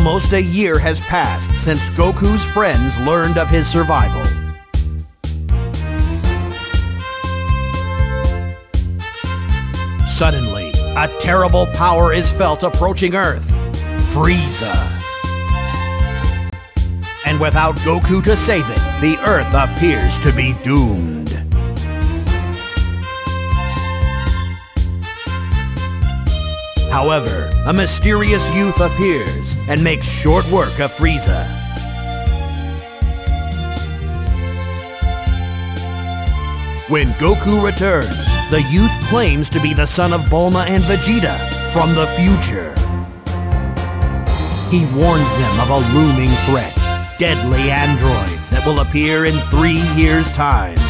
Almost a year has passed since Goku's friends learned of his survival. Suddenly, a terrible power is felt approaching Earth Frieza. And without Goku to save it, the Earth appears to be doomed. However, a mysterious youth appears and makes short work of Frieza. When Goku returns, the youth claims to be the son of Bulma and Vegeta from the future. He warns them of a looming threat, deadly androids that will appear in three years' time.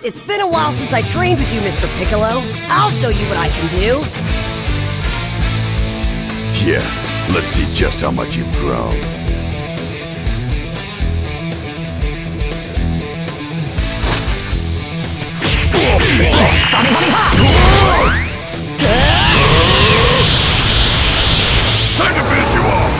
It's been a while since I trained with you, Mr. Piccolo. I'll show you what I can do. Yeah, let's see just how much you've grown. Time to finish you off!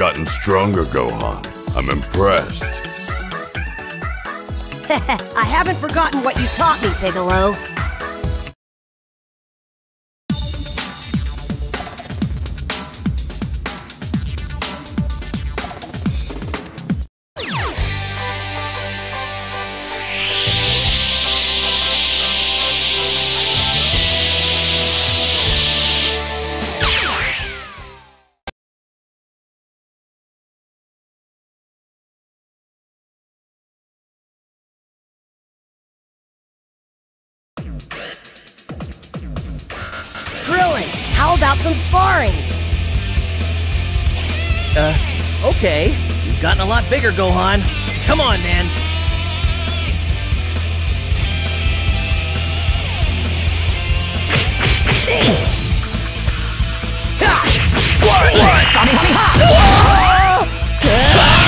Gotten stronger, Gohan. I'm impressed. I haven't forgotten what you taught me, Piccolo. Some sparring? Uh, okay. You've gotten a lot bigger, Gohan. Come on, man. Destructo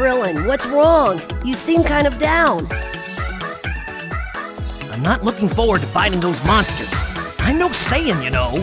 Krillin, what's wrong? You seem kind of down. I'm not looking forward to fighting those monsters. I'm no Saiyan, you know.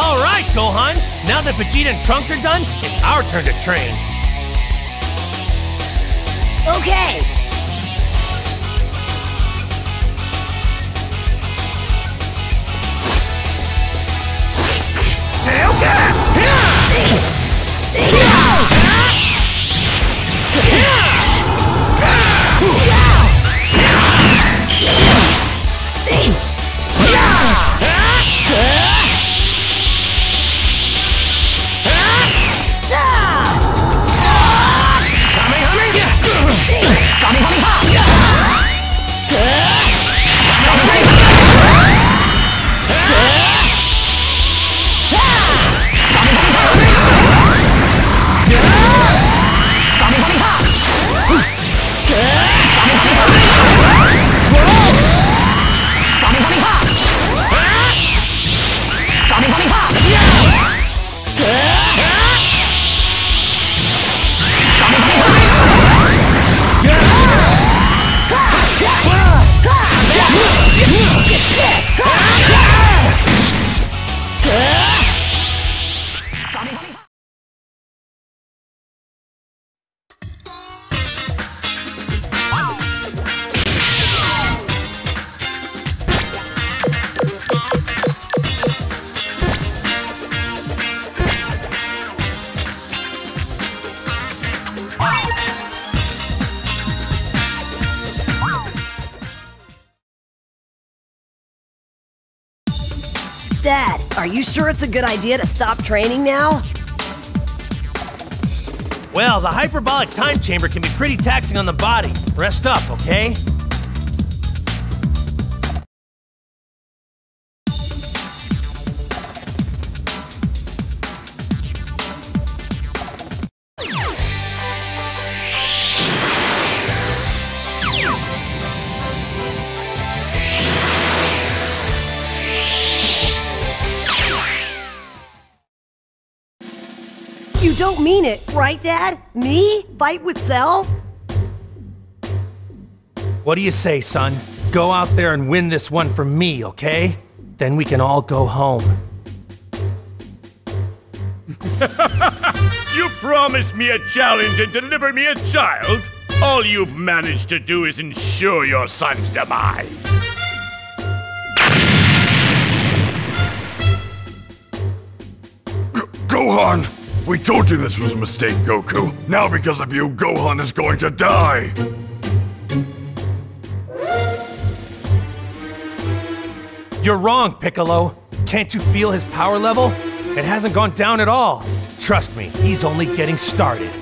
All right, Gohan! Now that Vegeta and Trunks are done, it's our turn to train. Okay! Yeah! You sure it's a good idea to stop training now? Well, the hyperbolic time chamber can be pretty taxing on the body. Rest up, okay? It, right, Dad? Me? Fight with Cell? What do you say, son? Go out there and win this one for me, okay? Then we can all go home. You promised me a challenge and deliver me a child? All you've managed to do is ensure your son's demise. Gohan! We told you this was a mistake, Goku. Now because of you, Gohan is going to die! You're wrong, Piccolo. Can't you feel his power level? It hasn't gone down at all. Trust me, he's only getting started.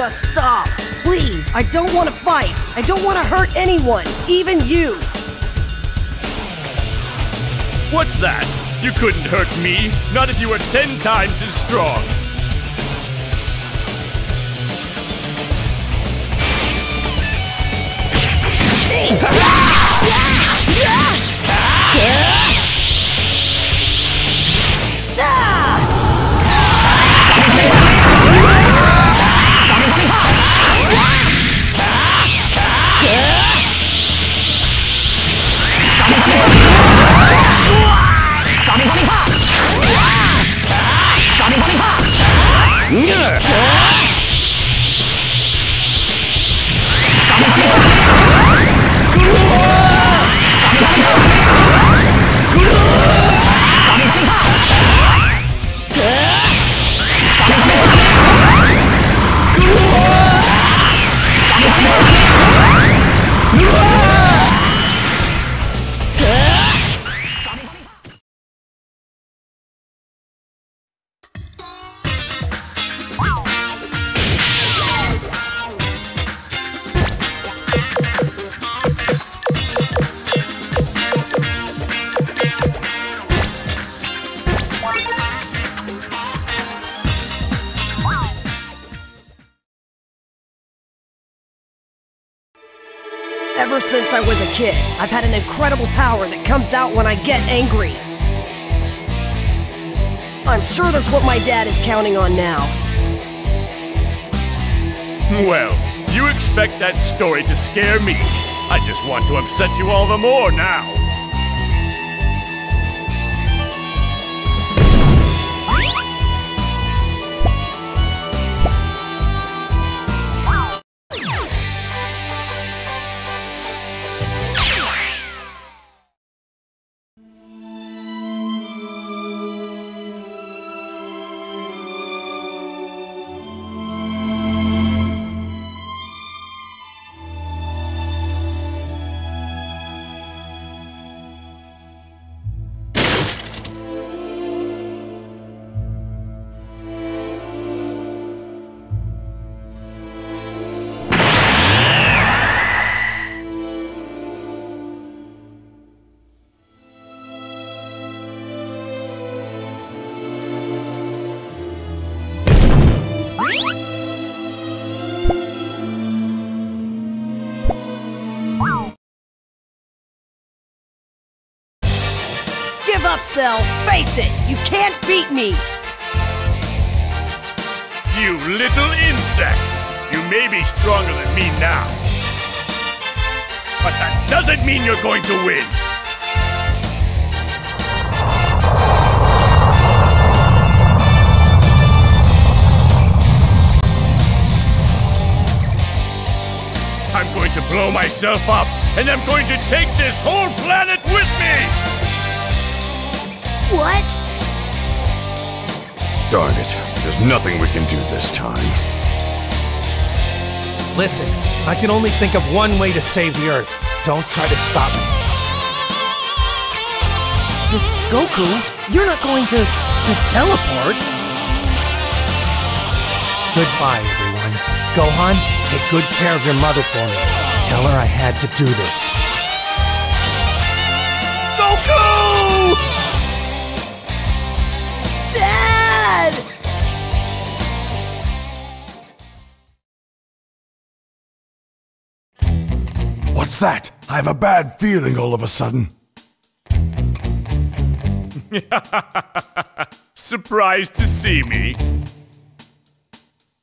Just stop. Please, I don't want to fight. I don't want to hurt anyone, even you. What's that? You couldn't hurt me, not if you were ten times as strong. I was a kid, I've had an incredible power that comes out when I get angry. I'm sure that's what my dad is counting on now. Well, you expect that story to scare me. I just want to upset you all the more now. Can't beat me. You little insect! You may be stronger than me now. But that doesn't mean you're going to win! I'm going to blow myself up, and I'm going to take this whole planet with me! What? Darn it. There's nothing we can do this time. Listen, I can only think of one way to save the Earth. Don't try to stop me. Goku, you're not going to to teleport. Goodbye, everyone. Gohan, take good care of your mother for me. Tell her I had to do this. What's that? I have a bad feeling all of a sudden. Surprised to see me?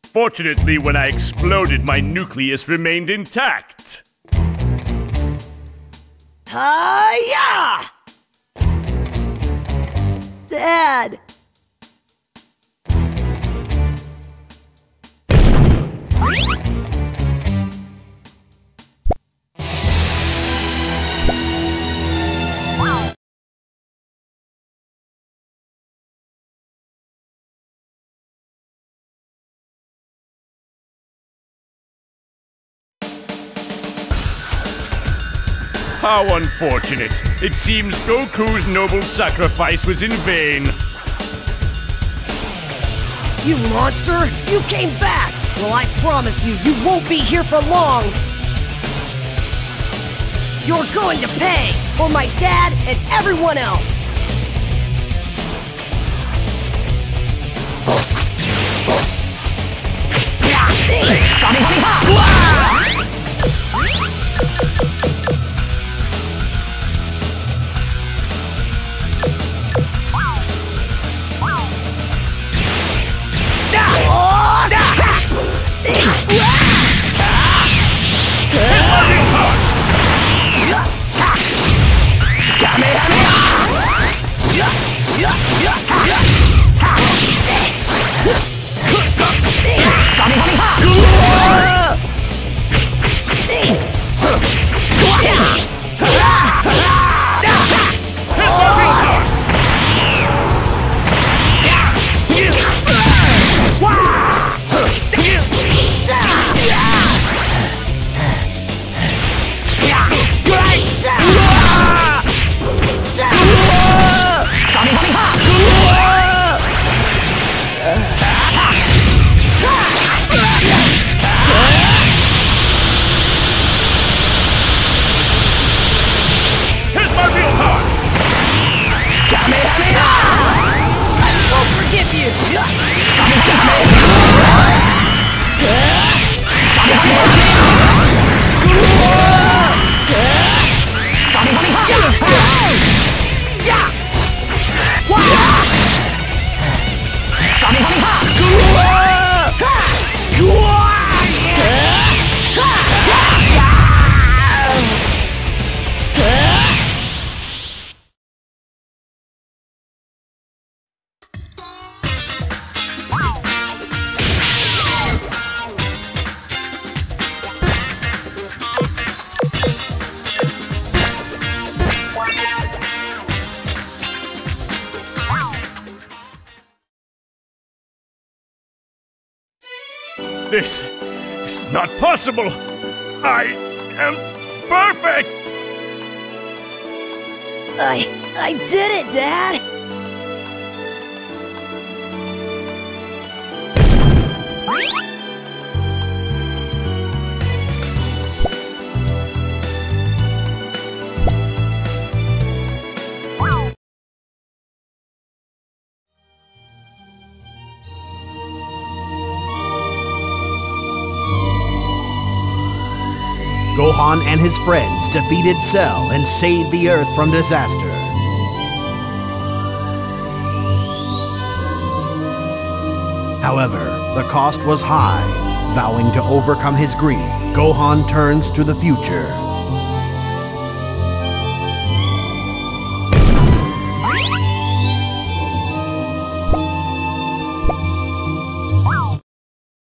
Fortunately, when I exploded, my nucleus remained intact. Hiya! How unfortunate. It seems Goku's noble sacrifice was in vain. You monster! You came back! Well, I promise you, you won't be here for long! You're going to pay for my dad and everyone else! Here's ah! This is not possible! I am perfect! I... I did it, Dad! Gohan and his friends defeated Cell and saved the Earth from disaster. However, the cost was high. Vowing to overcome his grief, Gohan turns to the future